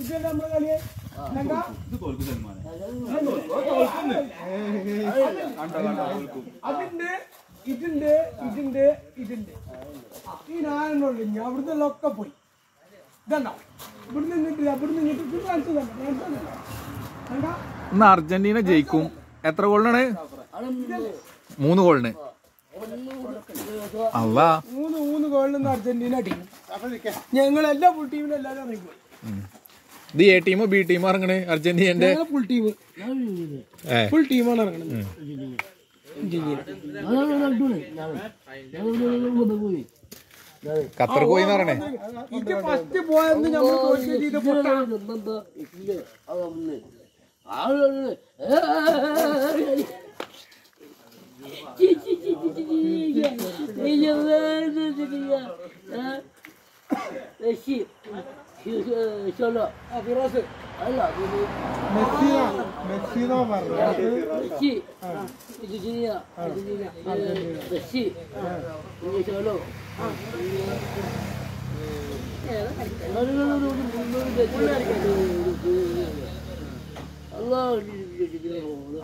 ഇതല്ലേ നമ്മളെ കളിയെ ഇതിന്റെ. ഇത് തോൽക്കും സൽമാനെ അതുണ്ട് ഇതുണ്ട് ഇതുണ്ട് ഇതുണ്ട് ഈ നാലെണ്ണുള്ളു ഞാൻ അവിടുന്ന് ഒക്കെ പോയി. ഇതണ്ടോ ഇവിടുന്ന് നിന്നിട്ടില്ല ഇവിടുന്ന് നിന്നിട്ട് ഇത് കാണിച്ചു തന്നെ കാണിച്ചു തന്നെ കണ്ടാ? ഇന്ന് അർജന്റീന ജയിക്കും. എത്ര ഗോളിനാണ് മൂന്ന് ഗോളിന് അല്ല മൂന്ന് മൂന്ന് ഗോളിൽ അർജന്റീന ടീം. ഞങ്ങൾ എല്ലാ ഫുൾ ടീമിനും എല്ലാവരും ഇറങ്ങിപ്പോയി. ഇത് എ ടീമോ ബി ടീമോ ഇറങ്ങണ് അർജന്റീനന്റെ ഫുൾ ടീം ഫുൾ ടീമാണ് ഇറങ്ങണത് ഖത്തർ പോയി പറഞ്ഞേ ഫസ്റ്റ് പോയെന്ന് നമ്മൾ شلون؟ في راسك؟ لا ميكسينا ميكسينا مرة ميكسي الجزيرة الجزيرة ميكسي شلون؟ لا لا لا الله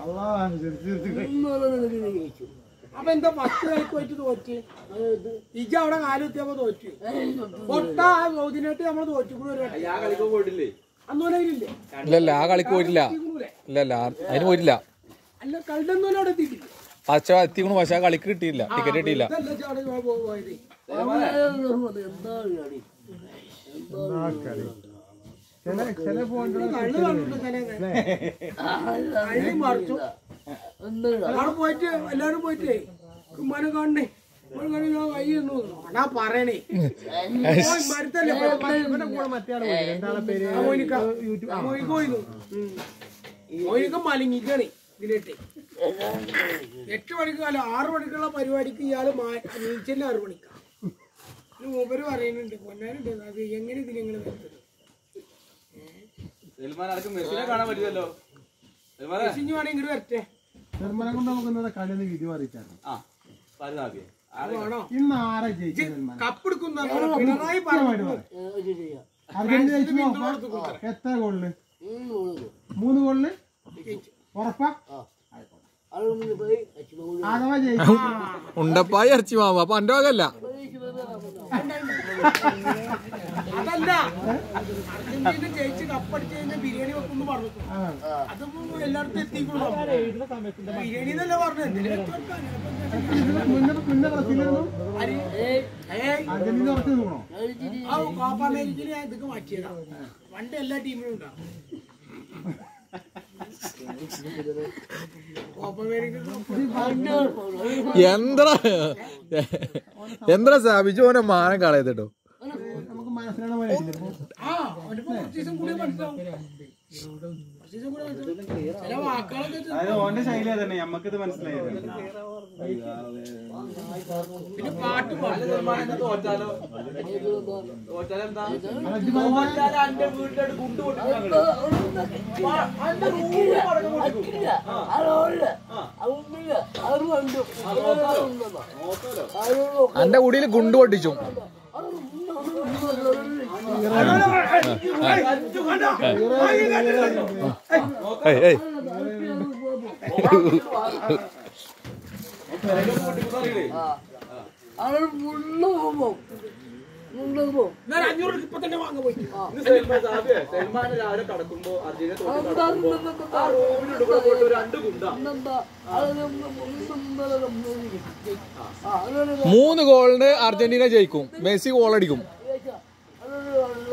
الله جزيرتك അപ്പൊ എന്താ പത്ത് കളിക്ക് പോയിട്ട് തോറ്റ്. ഇജ അവിടെ കാലുത്തിയപ്പോ തോറ്റ്. പൊട്ട ഒരു വട്ടം. ഞാൻ കളിക്കാൻ പോയിട്ടില്ലേ? അന്നോലെ ഇല്ലല്ല ആ കളിക്ക് പോയിട്ടില്ല. ഇല്ലല്ല ആ- അതിന് പോയിട്ടില്ല. അല്ല കളിയൊന്നും അവിടെ എത്തിയിട്ടില്ല. പച്ച എത്തിക്കണു പക്ഷെ ആ കളിക്ക് കിട്ടിയില്ല ടിക്കറ്റ് കിട്ടിയില്ല. ചില ചില മറിച്ചു. അവിടെ പോയിട്ട് എല്ലാരും പോയിട്ടേ കുമ്മാനെ കാണണേ. ഞാൻ പറയണേ. മരുത്തല്ലേ? മോനിക്ക. മലങ്ങിക്കാണ് ഇതിലിട്ട്. എട്ട് മണിക്ക് അല്ല ആറു മണിക്കുള്ള പരിപാടിക്ക് ഇയാൾ നീച്ചല്ലേ ആറു മണിക്കാ. മൂപ്പര് പറയുന്നുണ്ട് പൊന്നാരുണ്ട് അത് എങ്ങനെ ഇതിനെങ്ങനെ നിർത്തുന്നത് സൽമാൻ അനക്ക് മെസ്സിനെ കാണാൻ പറ്റില്ലല്ലോ. സൽമാനെ. ഇനി വേണമെങ്കിൽ വരട്ടെ. നിർമ്മലം കൊണ്ട് നമുക്ക് കളിയൊന്ന് വിധി അറിയിച്ചാണ് ആ ആണോ ഇന്ന് ആരെ കപ്പെടുക്കുന്ന പിണറായി അർജന്റീന ജയിച്ചു എത്ര ഗോളിൽ? മൂന്ന് ഗോളിൽ? ഉറപ്പാ? ഉണ്ടപ്പായി ഇറച്ചി മാമ അപ്പൊ എന്റെ വകല്ല അതല്ല. അർജന്റീന ജയിച്ച് കപ്പടിച്ച് കഴിഞ്ഞാൽ ബിരിയാണി വെക്കുന്നു പറഞ്ഞു അതിപ്പോ എല്ലായിടത്തും എത്തിക്കുള്ളൂ. കോപ്പ അമേരിക്കയിൽ ഞാൻ ഇതൊക്കെ പണ്ട് എല്ലാ ടീമിലും ഉണ്ടാവും. എന്താ എന്താ സ്ഥാപിച്ചു ഓനെ മാനം കളയത്തിട്ടോ നമുക്ക് മനസ്സിലാണ ആ അതായത് ഓന്റെ ശൈലി അതന്നെ നമ്മക്കിത് മനസ്സിലായത്. പിന്നെ പാട്ട് പാടും. തോറ്റാലോ? അന്റെ വീട്ടിലോട്ട് കുണ്ടു. എന്റെ കുടിയിൽ ഗുണ്ട് പൊട്ടിച്ചു. ഏയ് രണ്ട് കുണ്ട മൂന്ന് ഗോളിന് അർജന്റീന ജയിക്കും. മെസ്സി ഗോൾ അടിക്കും.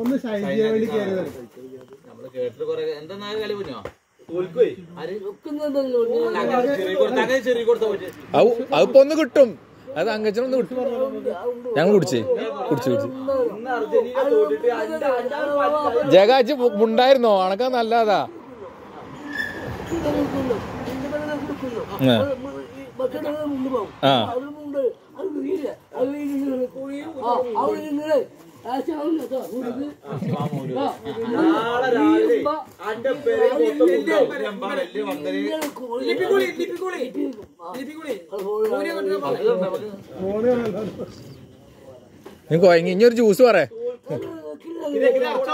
ഒന്ന് ചെയ്യാൻ വേണ്ടി കയറിയതാണ് നമ്മൾ കേട്ടിട്ട് കൊറേ എന്താ കളി കുഞ്ഞോ അത് അതിപ്പോ ഒന്ന് കിട്ടും. അത് അങ്കച്ചനൊന്ന് കുടിച്ചു. ഞങ്ങൾ കുടിച്ചേ. കുടിച്ചു കുടിച്ചു. ഇന്ന് ഉണ്ടായിരുന്നോ അണക്കാ നല്ലതാ. ആ. നാളെ രാവിലെ അന്റെ പേര് ഇനി ഒരു ജ്യൂസ് പറ.